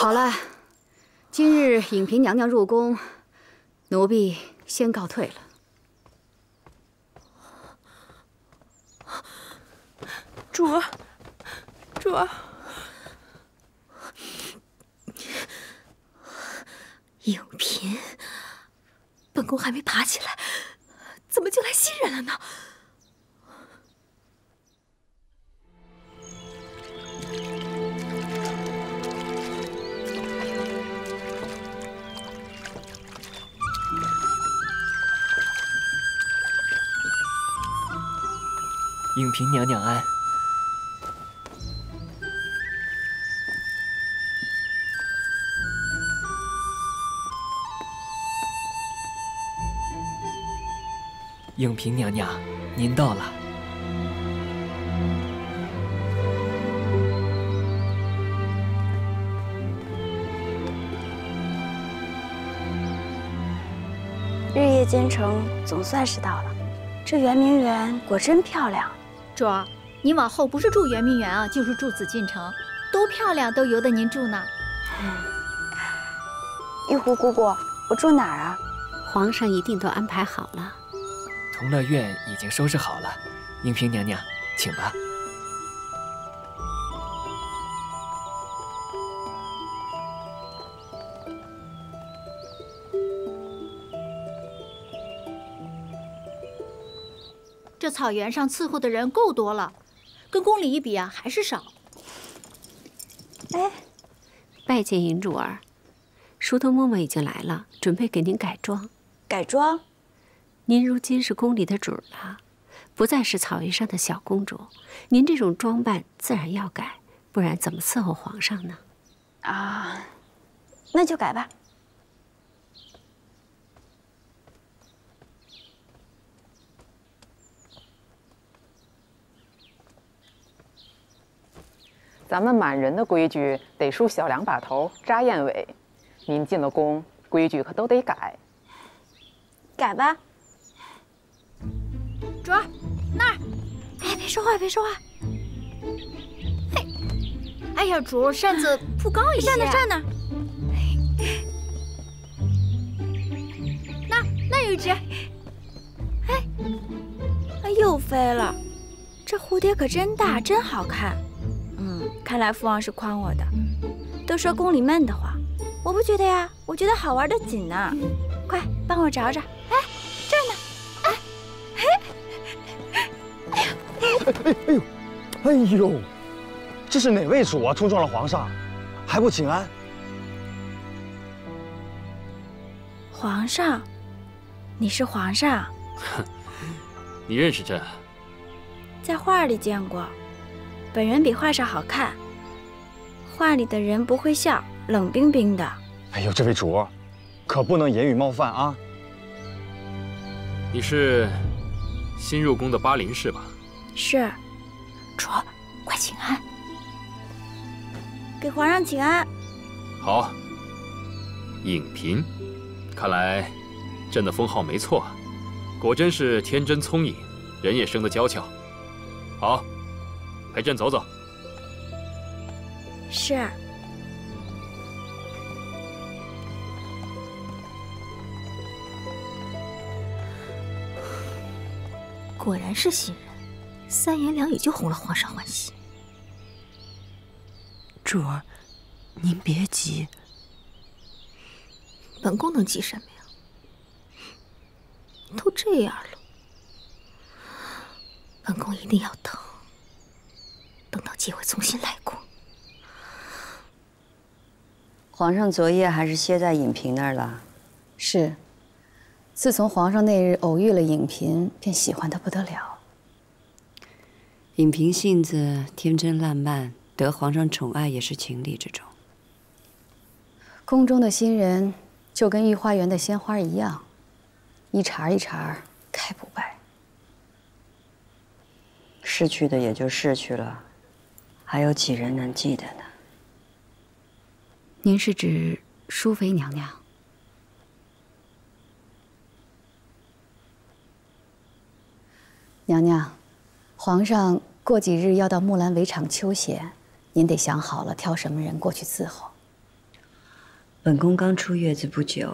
好了，今日影嫔娘娘入宫，奴婢先告退了。主儿，主儿，影嫔，本宫还没爬起来，怎么就来新人了呢？影嫔娘娘安。影嫔娘娘，您到了。日夜兼程，总算是到了。这圆明园果真漂亮。主儿，您往后不是住圆明园啊，就是住紫禁城，多漂亮，都由得您住呢。玉壶姑姑，我住哪儿啊？皇上一定都安排好了。同乐院已经收拾好了，宁嫔娘娘，请吧。这草原上伺候的人够多了，跟宫里一比啊，还是少。哎，拜见银主儿，梳头嬷嬷已经来了，准备给您改装。改装？您如今是宫里的主了，不再是草原上的小公主，您这种装扮自然要改，不然怎么伺候皇上呢？啊，那就改吧。咱们满人的规矩得梳小两把头，扎燕尾。您进了宫，规矩可都得改。改吧。主儿，那儿。哎，别说话，别说话。嘿，哎呀，主儿，扇子铺高一些。站那，站那。那那有一只。哎，哎，又飞了。这蝴蝶可真大，真好看。嗯，看来父王是宽我的。都说宫里闷得慌，我不觉得呀，我觉得好玩的紧呢。快帮我找找。哎，这儿呢。哎，哎呀，哎哎呦，哎呦，这是哪位主啊？冲撞了皇上，还不请安？皇上，你是皇上？哼，你认识朕？在画里见过。本人比画上好看，画里的人不会笑，冷冰冰的。哎呦，这位主，可不能言语冒犯啊！你是新入宫的巴林是吧？是。主，快请安，给皇上请安。好，影嫔，看来朕的封号没错，果真是天真聪颖，人也生得娇俏。好。陪朕走走。是。果然是新人，三言两语就哄了皇上欢喜。主儿，您别急。本宫能急什么呀？都这样了，本宫一定要等。等到机会重新来过。皇上昨夜还是歇在影嫔那儿了。是。自从皇上那日偶遇了影嫔，便喜欢的不得了。影嫔性子天真烂漫，得皇上宠爱也是情理之中。宫中的新人就跟御花园的鲜花一样，一茬一茬开不败。逝去的也就逝去了。还有几人能记得呢？您是指淑妃娘娘？娘娘，皇上过几日要到木兰围场秋闲，您得想好了挑什么人过去伺候。本宫刚出月子不久，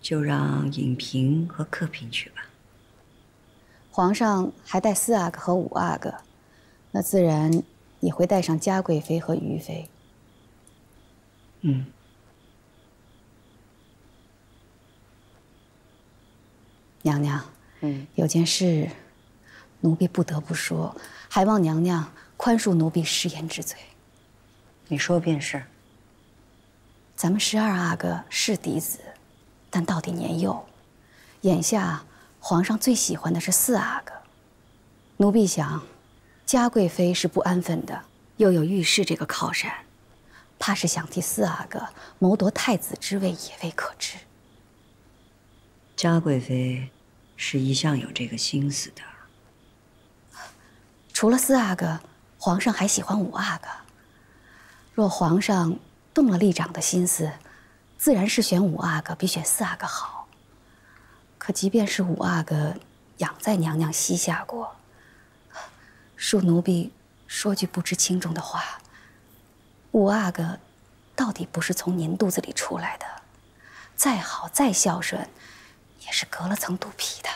就让尹嫔和克嫔去吧。皇上还带四阿哥和五阿哥，那自然也会带上嘉贵妃和余妃。嗯。娘娘，嗯，有件事，奴婢不得不说，还望娘娘宽恕奴婢失言之罪。你说便是。咱们十二阿哥是嫡子，但到底年幼。眼下皇上最喜欢的是四阿哥。奴婢想，嘉贵妃是不安分的，又有御史这个靠山，怕是想替四阿哥谋夺太子之位，也未可知。嘉贵妃是一向有这个心思的。除了四阿哥，皇上还喜欢五阿哥。若皇上动了立长的心思，自然是选五阿哥比选四阿哥好。可即便是五阿哥养在娘娘膝下过，恕奴婢说句不知轻重的话，五阿哥到底不是从您肚子里出来的，再好再孝顺。也是隔了层肚皮的，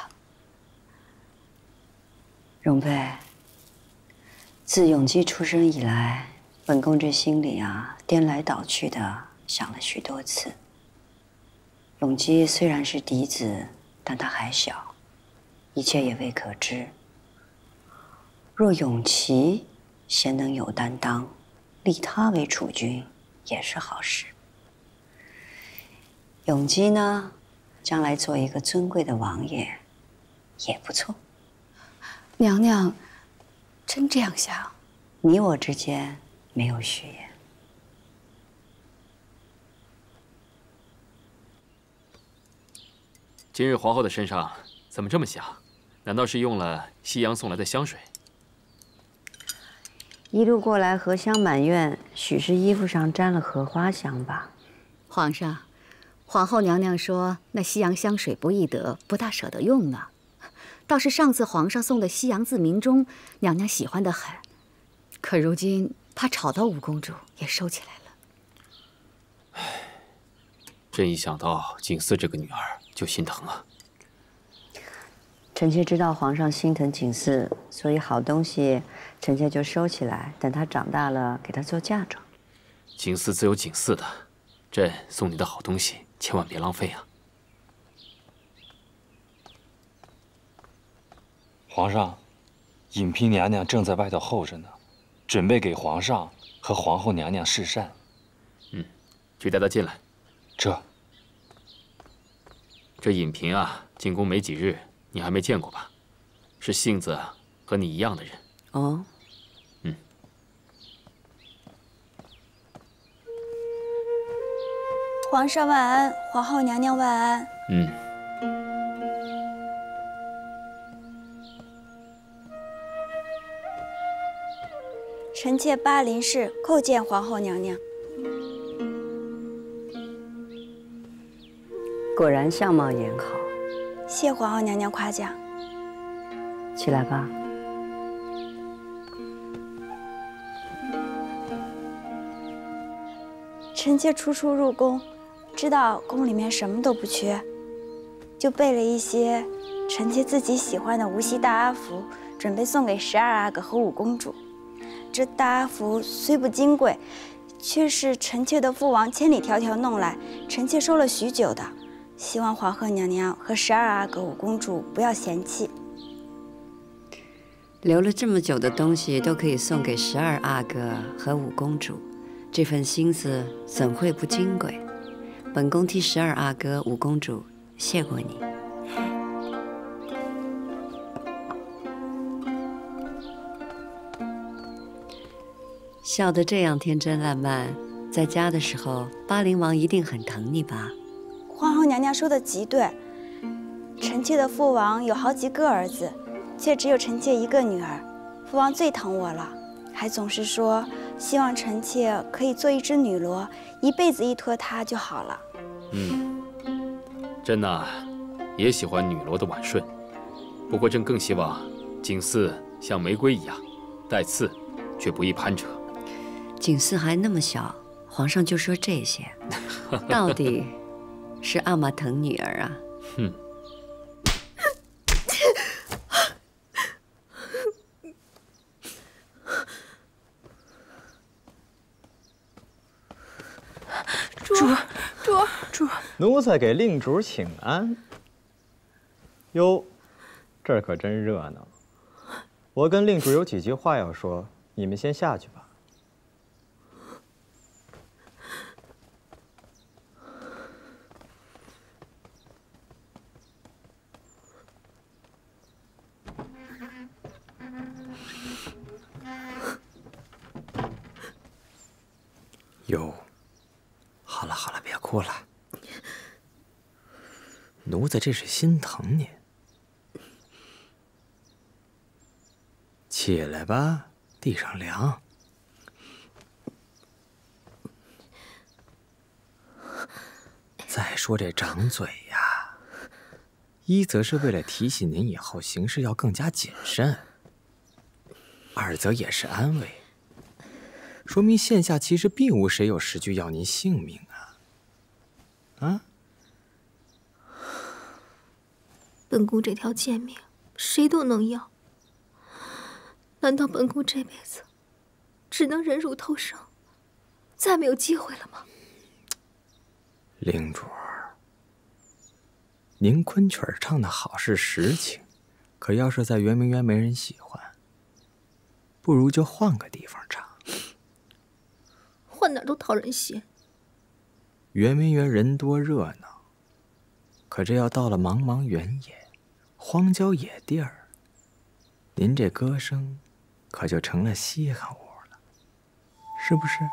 容妃。自永基出生以来，本宫这心里啊，颠来倒去的想了许多次。永基虽然是嫡子，但他还小，一切也未可知。若永琪贤能有担当，立他为储君，也是好事。永基呢？将来做一个尊贵的王爷，也不错。娘娘，真这样想？你我之间没有虚言。今日皇后的身上怎么这么香？难道是用了西洋送来的香水？一路过来荷香满院，许是衣服上沾了荷花香吧？皇上。皇后娘娘说：“那西洋香水不易得，不大舍得用呢。倒是上次皇上送的西洋字明钟，娘娘喜欢的很。可如今怕吵到五公主，也收起来了。唉，朕一想到景思这个女儿就心疼啊。臣妾知道皇上心疼景嗣，所以好东西臣妾就收起来，等他长大了给他做嫁妆。景嗣自有景嗣的，朕送你的好东西。”千万别浪费啊！皇上，尹嫔娘娘正在外头候着呢，准备给皇上和皇后娘娘试膳。嗯，去带她进来。这，这尹嫔啊，进宫没几日，你还没见过吧？是性子和你一样的人。哦。嗯皇上万安，皇后娘娘万安。嗯。臣妾巴林氏叩见皇后娘娘。果然相貌严好。谢皇后娘娘夸奖。起来吧。臣妾初初入宫。知道宫里面什么都不缺，就备了一些臣妾自己喜欢的无锡大阿福，准备送给十二阿哥和五公主。这大阿福虽不金贵，却是臣妾的父王千里迢迢弄来，臣妾收了许久的，希望皇后娘娘和十二阿哥、五公主不要嫌弃。留了这么久的东西都可以送给十二阿哥和五公主，这份心思怎会不金贵？本宫替十二阿哥、五公主谢过你。笑得这样天真烂漫，在家的时候，巴陵王一定很疼你吧？皇后娘娘说的极对。臣妾的父王有好几个儿子，却只有臣妾一个女儿，父王最疼我了，还总是说希望臣妾可以做一只女罗，一辈子依托他就好了。嗯，朕呐，也喜欢女罗的婉顺，不过朕更希望景嗣像玫瑰一样，带刺，却不易攀折。景嗣还那么小，皇上就说这些。到底是阿玛疼女儿啊？哼。主儿，主儿，主儿，奴才给令主请安。哟，这儿可真热闹。我跟令主有几句话要说，你们先下去吧。哟，好了好了，别哭了。奴才这是心疼您。起来吧，地上凉。再说这掌嘴呀，一则是为了提醒您以后行事要更加谨慎，二则也是安慰。说明现下其实并无谁有实据要您性命啊！啊！本宫这条贱命，谁都能要。难道本宫这辈子只能忍辱偷生，再没有机会了吗？灵主，您昆曲唱的好是实情，可要是在圆明园没人喜欢，不如就换个地方唱。换哪都讨人嫌。圆明园人多热闹，可这要到了茫茫原野、荒郊野地儿，您这歌声可就成了稀罕物了，是不是？